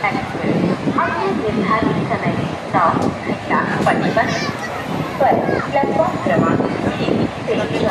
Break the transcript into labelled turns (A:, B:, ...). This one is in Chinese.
A: 好，请您拍一
B: 下门。好，谢谢，欢迎您。好，来送给我们。是。